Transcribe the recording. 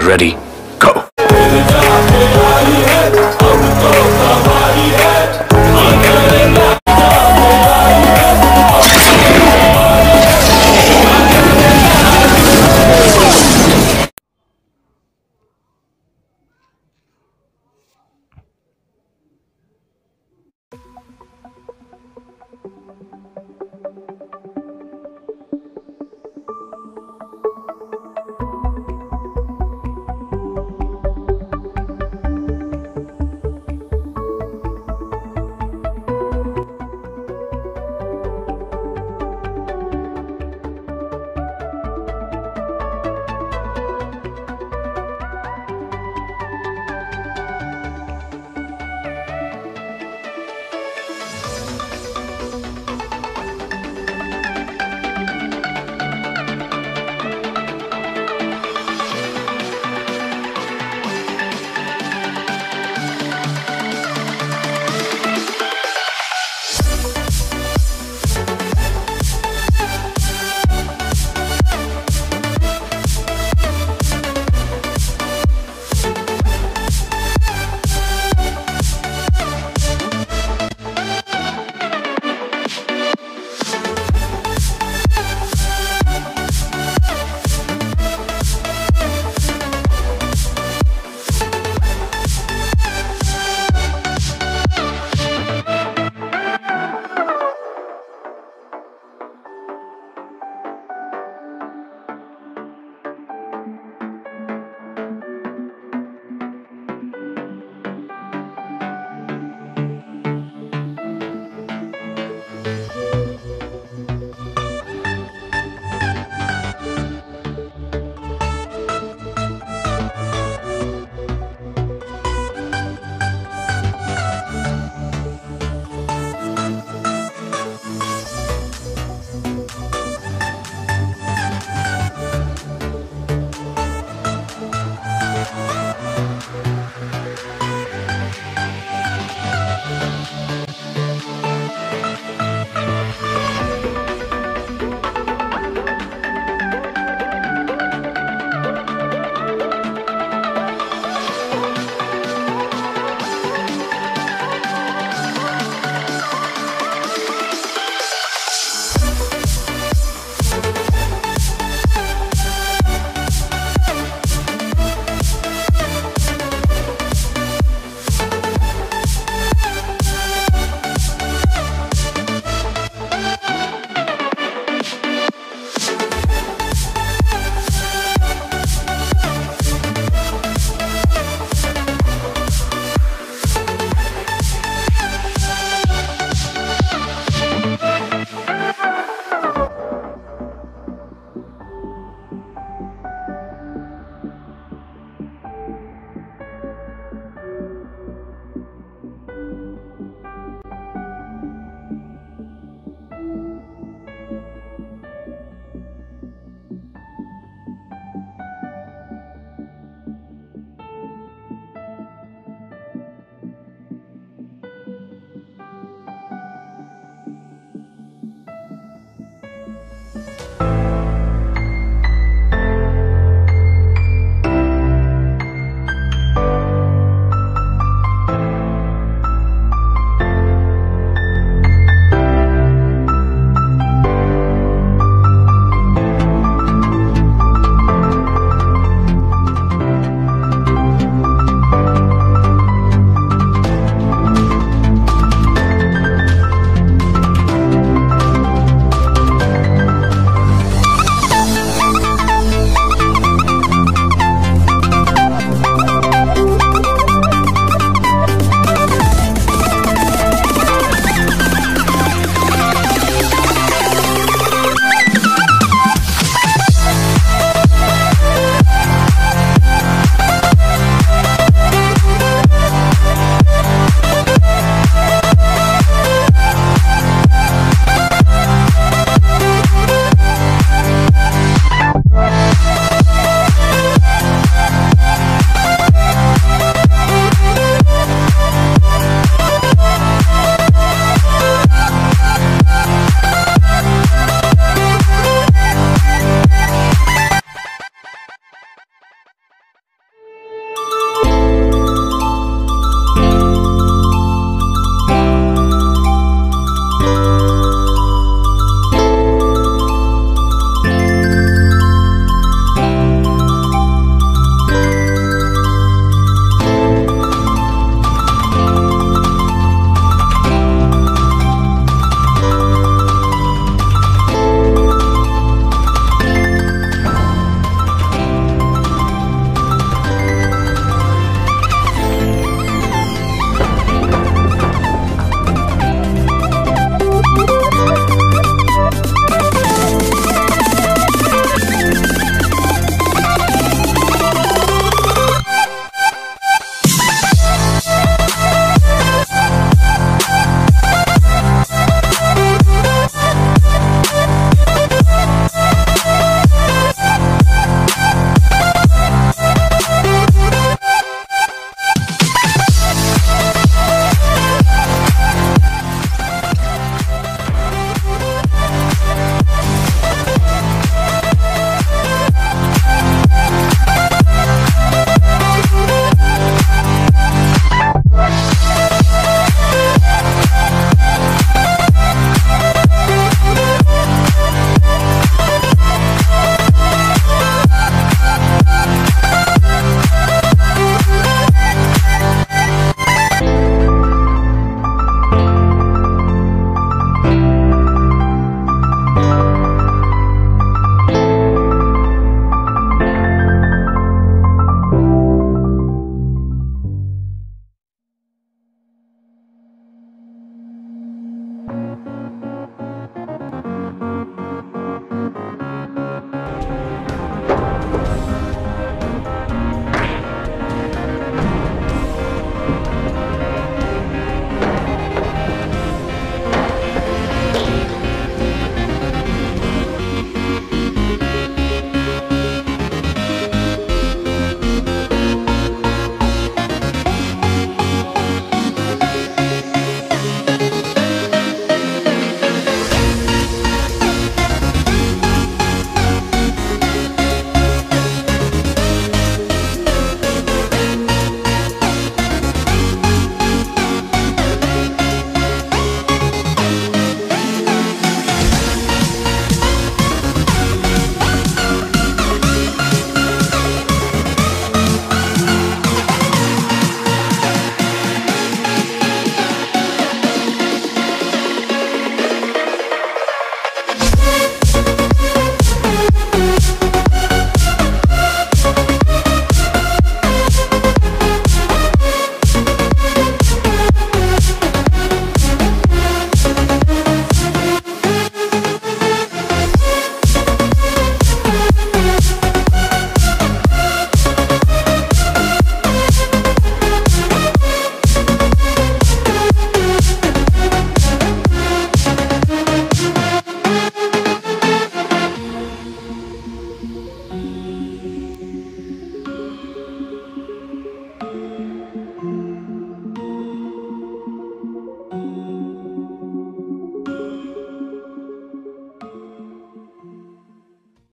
Ready.